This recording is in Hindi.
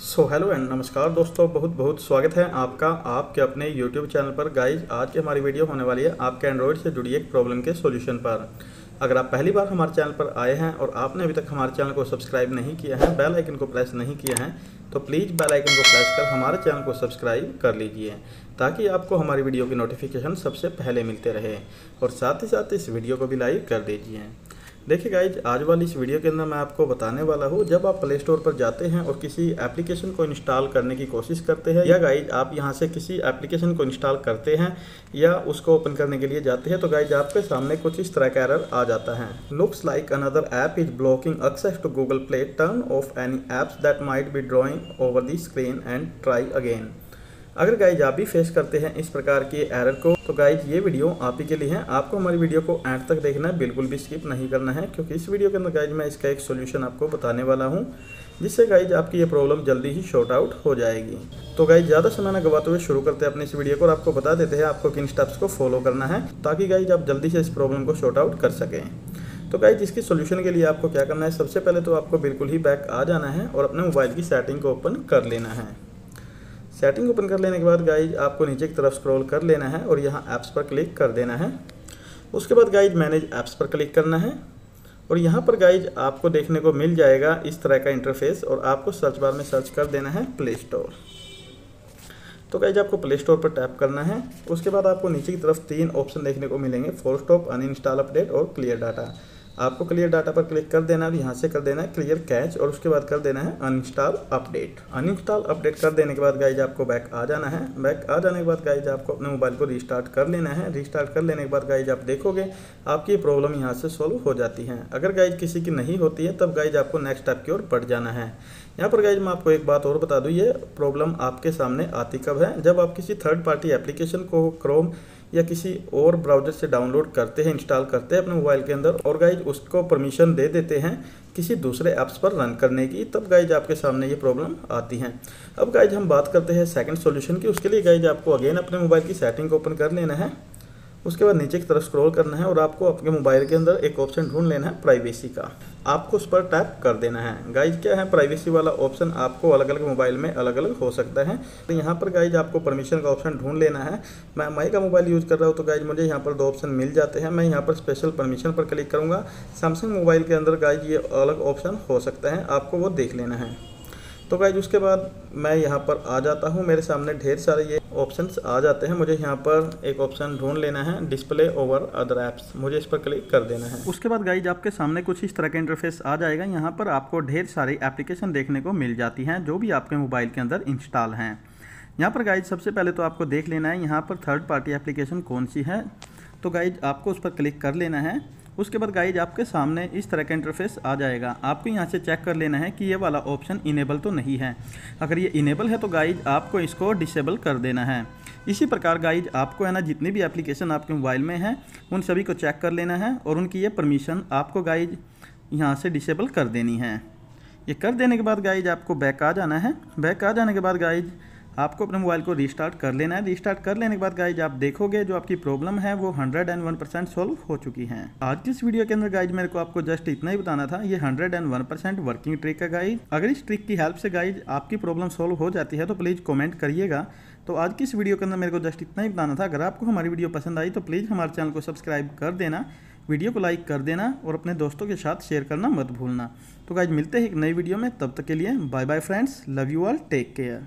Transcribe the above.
सो हेलो एंड नमस्कार दोस्तों, बहुत बहुत स्वागत है आपका, आपके अपने यूट्यूब चैनल पर। गाइज़ आज की हमारी वीडियो होने वाली है आपके एंड्रॉयड से जुड़ी एक प्रॉब्लम के सॉल्यूशन पर। अगर आप पहली बार हमारे चैनल पर आए हैं और आपने अभी तक हमारे चैनल को सब्सक्राइब नहीं किया है बेल आइकन को प्रेस नहीं किया है तो प्लीज़ बेल आइकन को प्रेस कर हमारे चैनल को सब्सक्राइब कर लीजिए, ताकि आपको हमारी वीडियो की नोटिफिकेशन सबसे पहले मिलते रहे। और साथ ही साथ इस वीडियो को भी लाइक कर दीजिए। देखिए गाइज़ आज वाली इस वीडियो के अंदर मैं आपको बताने वाला हूँ, जब आप प्ले स्टोर पर जाते हैं और किसी एप्लीकेशन को इंस्टॉल करने की कोशिश करते हैं, या गाइज़ आप यहाँ से किसी एप्लीकेशन को इंस्टॉल करते हैं, या उसको ओपन करने के लिए जाते हैं तो गाइज़ आपके सामने कुछ इस तरह का एरर आ जाता है। Looks like another app is blocking access to Google Play turn off any apps that might be drawing over the screen and try again अगर गाइज़ आप भी फेस करते हैं इस प्रकार के एरर को तो गाइज़ ये वीडियो आप ही के लिए है। आपको हमारी वीडियो को एंड तक देखना है, बिल्कुल भी स्किप नहीं करना है, क्योंकि इस वीडियो के अंदर गाइज़ मैं इसका एक सोल्यूशन आपको बताने वाला हूँ, जिससे गाइज़ आपकी ये प्रॉब्लम जल्दी ही शॉर्ट आउट हो जाएगी। तो गाइज़ ज़्यादा समय ना गवाते हुए शुरू करते हैं अपने इस वीडियो को, और आपको बता देते हैं आपको किन स्टेप्स को फॉलो करना है, ताकि गाइज़ आप जल्दी से इस प्रॉब्लम को शॉर्ट आउट कर सकें। तो गाइज़ इसकी सोल्यूशन के लिए आपको क्या करना है, सबसे पहले तो आपको बिल्कुल ही बैक आ जाना है, और अपने मोबाइल की सेटिंग को ओपन कर लेना है। सेटिंग ओपन कर लेने के बाद गाइज़ आपको नीचे की तरफ़ स्क्रॉल कर लेना है और यहाँ ऐप्स पर क्लिक कर देना है। उसके बाद गाइज़ मैनेज ऐप्स पर क्लिक करना है। और यहाँ पर गाइज़ आपको देखने को मिल जाएगा इस तरह का इंटरफेस और आपको सर्च बार में सर्च कर देना है प्ले स्टोर तो गाइज़ आपको प्ले स्टोर पर टैप करना है। उसके बाद आपको नीचे की तरफ़ तीन ऑप्शन देखने को मिलेंगे फोर स्टॉप अनइंस्टॉल अपडेट और क्लियर डाटा आपको क्लियर डाटा पर क्लिक कर देना है यहाँ से कर देना है क्लियर कैच और उसके बाद कर देना है अनइंस्टॉल अपडेट अनइंस्टॉल अपडेट कर देने के बाद गाइज़ आपको बैक आ जाना है। बैक आ जाने के बाद गाइज़ आपको अपने मोबाइल को रिस्टार्ट कर लेना है। रिस्टार्ट कर लेने के बाद गाइज़ आप देखोगे आपकी प्रॉब्लम यहाँ से सॉल्व हो जाती है। अगर गाइज़ किसी की नहीं होती है, तब गाइज़ आपको नेक्स्ट स्टेप की ओर बढ़ जाना है। यहाँ पर गाइज़ मैं आपको एक बात और बता दूँ, ये प्रॉब्लम आपके सामने आती कब है? जब आप किसी थर्ड पार्टी एप्लीकेशन को क्रोम या किसी और ब्राउज़र से डाउनलोड करते हैं इंस्टॉल करते हैं अपने मोबाइल के अंदर और गाइज़ उसको परमिशन दे देते हैं किसी दूसरे ऐप्स पर रन करने की, तब गाइज़ आपके सामने ये प्रॉब्लम आती है। अब गाइज़ हम बात करते हैं सेकंड सॉल्यूशन की, उसके लिए गाइज़ आपको अगेन अपने मोबाइल की सेटिंग ओपन कर लेना है। उसके बाद नीचे की तरफ़ स्क्रॉल करना है और आपको अपने मोबाइल के अंदर एक ऑप्शन ढूंढ लेना है प्राइवेसी का। आपको उस पर टैप कर देना है। गाइज़ क्या है? प्राइवेसी वाला ऑप्शन आपको अलग अलग मोबाइल में अलग अलग हो सकता है। तो यहाँ पर गाइज़ आपको परमिशन का ऑप्शन ढूंढ लेना है। मैं माई का मोबाइल यूज़ कर रहा हूँ तो गाइज़ मुझे यहाँ पर दो ऑप्शन मिल जाते हैं। मैं यहाँ पर स्पेशल परमिशन पर क्लिक करूँगा। सैमसंग मोबाइल के अंदर गाइज़ ये अलग ऑप्शन हो सकता है। आपको वो देख लेना है। तो गाइज़ उसके बाद मैं यहाँ पर आ जाता हूँ। मेरे सामने ढेर सारे ये ऑप्शंस आ जाते हैं। मुझे यहाँ पर एक ऑप्शन ढूंढ लेना है डिस्प्ले ओवर अदर ऐप्स मुझे इस पर क्लिक कर देना है। उसके बाद गाइज़ आपके सामने कुछ इस तरह का इंटरफेस आ जाएगा। यहाँ पर आपको ढेर सारी एप्लीकेशन देखने को मिल जाती हैं, जो भी आपके मोबाइल के अंदर इंस्टॉल हैं। यहाँ पर गाइज़ सबसे पहले तो आपको देख लेना है, यहाँ पर थर्ड पार्टी एप्लीकेशन कौन सी है। तो गाइज़ आपको उस पर क्लिक कर लेना है। उसके बाद गाइज़ आपके सामने इस तरह का इंटरफेस आ जाएगा। आपको यहाँ से चेक कर लेना है कि ये वाला ऑप्शन इनेबल तो नहीं है। अगर ये इनेबल है तो गाइज़ आपको इसको डिसेबल कर देना है। इसी प्रकार गाइज़ आपको है ना, जितनी भी एप्लीकेशन आपके मोबाइल में हैं, उन सभी को चेक कर लेना है और उनकी ये परमिशन आपको गाइज़ यहाँ से डिसेबल कर देनी है। ये कर देने के बाद गाइज़ आपको बैक आ जाना है। बैक आ जाने के बाद गाइज़ आपको अपने मोबाइल को रीस्टार्ट कर लेना है। रीस्टार्ट कर लेने के बाद गाइज़ आप देखोगे जो आपकी प्रॉब्लम है, वो 101 परसेंट सोल्व हो चुकी है। आज की इस वीडियो के अंदर गाइज़ मेरे को आपको जस्ट इतना ही बताना था। ये 101 परसेंट वर्किंग ट्रिक है गाइज़ अगर इस ट्रिक की हेल्प से गाइज़ आपकी प्रॉब्लम सोल्व हो जाती है तो प्लीज़ कॉमेंट करिएगा। तो आज की इस वीडियो के अंदर मेरे को जस्ट इतना ही बताना था। अगर आपको हमारी वीडियो पसंद आई तो प्लीज़ हमारे चैनल को सब्सक्राइब कर देना। वीडियो को लाइक कर देना और अपने दोस्तों के साथ शेयर करना मत भूलना। तो गाइज़ मिलते हैं एक नई वीडियो में। तब तक के लिए bye bye friends love you all take care